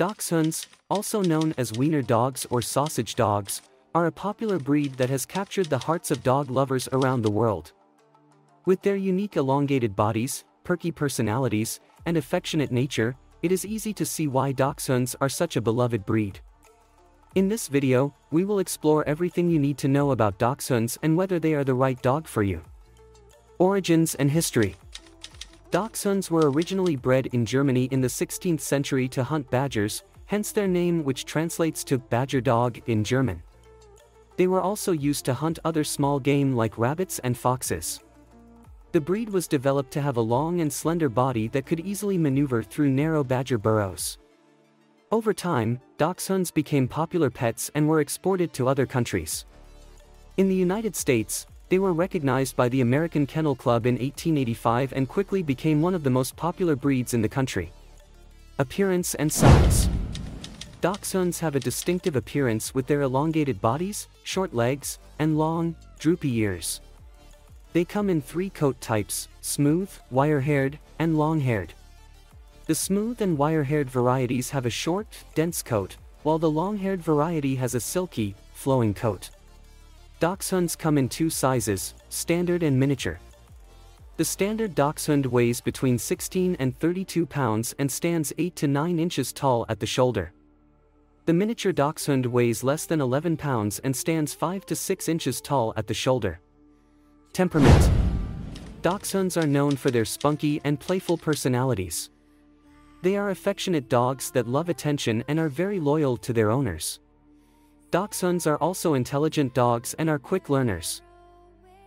Dachshunds, also known as wiener dogs or sausage dogs, are a popular breed that has captured the hearts of dog lovers around the world. With their unique elongated bodies, perky personalities, and affectionate nature, it is easy to see why dachshunds are such a beloved breed. In this video, we will explore everything you need to know about dachshunds and whether they are the right dog for you. Origins and History Dachshunds were originally bred in Germany in the 16th century to hunt badgers, hence their name which translates to badger dog in German. They were also used to hunt other small game like rabbits and foxes. The breed was developed to have a long and slender body that could easily maneuver through narrow badger burrows. Over time, dachshunds became popular pets and were exported to other countries. In the United States, they were recognized by the American Kennel Club in 1885 and quickly became one of the most popular breeds in the country. Appearance and Size Dachshunds have a distinctive appearance with their elongated bodies, short legs, and long, droopy ears. They come in three coat types, smooth, wire-haired, and long-haired. The smooth and wire-haired varieties have a short, dense coat, while the long-haired variety has a silky, flowing coat. Dachshunds come in two sizes, standard and miniature. The standard dachshund weighs between 16 and 32 pounds and stands 8 to 9 inches tall at the shoulder. The miniature dachshund weighs less than 11 pounds and stands 5 to 6 inches tall at the shoulder. Temperament Dachshunds are known for their spunky and playful personalities. They are affectionate dogs that love attention and are very loyal to their owners. Dachshunds are also intelligent dogs and are quick learners.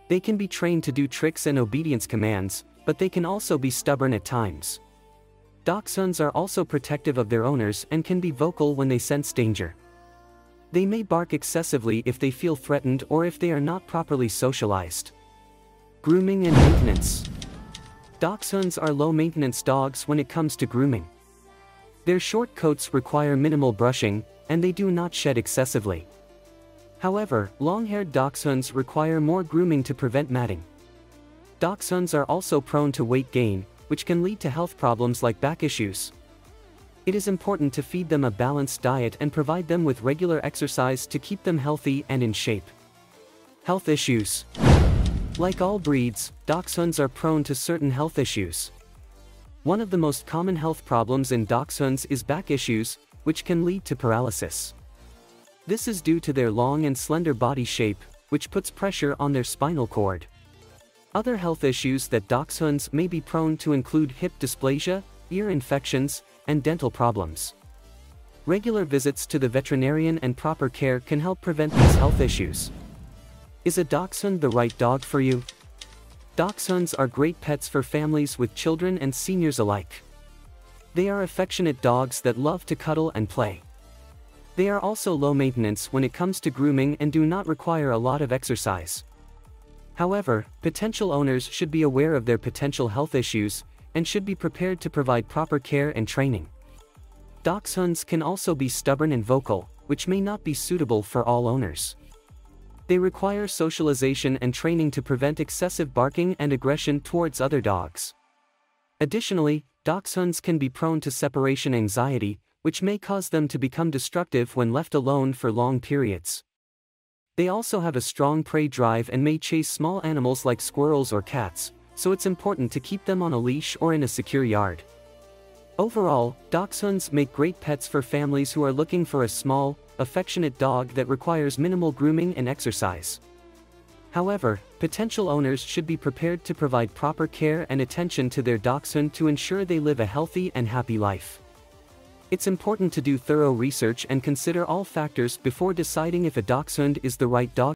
They can be trained to do tricks and obedience commands, but they can also be stubborn at times. Dachshunds are also protective of their owners and can be vocal when they sense danger. They may bark excessively if they feel threatened or if they are not properly socialized. Grooming and maintenance. Dachshunds are low-maintenance dogs when it comes to grooming. Their short coats require minimal brushing, and they do not shed excessively. However, long-haired dachshunds require more grooming to prevent matting. Dachshunds are also prone to weight gain, which can lead to health problems like back issues. It is important to feed them a balanced diet and provide them with regular exercise to keep them healthy and in shape. Health issues. Like all breeds, dachshunds are prone to certain health issues. One of the most common health problems in dachshunds is back issues, which can lead to paralysis. This is due to their long and slender body shape, which puts pressure on their spinal cord. Other health issues that dachshunds may be prone to include hip dysplasia, ear infections, and dental problems. Regular visits to the veterinarian and proper care can help prevent these health issues. Is a dachshund the right dog for you? Dachshunds are great pets for families with children and seniors alike. They are affectionate dogs that love to cuddle and play. They are also low maintenance when it comes to grooming and do not require a lot of exercise. However, potential owners should be aware of their potential health issues and should be prepared to provide proper care and training. Dachshunds can also be stubborn and vocal, which may not be suitable for all owners. They require socialization and training to prevent excessive barking and aggression towards other dogs. Additionally, dachshunds can be prone to separation anxiety, which may cause them to become destructive when left alone for long periods. They also have a strong prey drive and may chase small animals like squirrels or cats, so it's important to keep them on a leash or in a secure yard. Overall, dachshunds make great pets for families who are looking for a small, affectionate dog that requires minimal grooming and exercise. However, potential owners should be prepared to provide proper care and attention to their dachshund to ensure they live a healthy and happy life. It's important to do thorough research and consider all factors before deciding if a dachshund is the right dog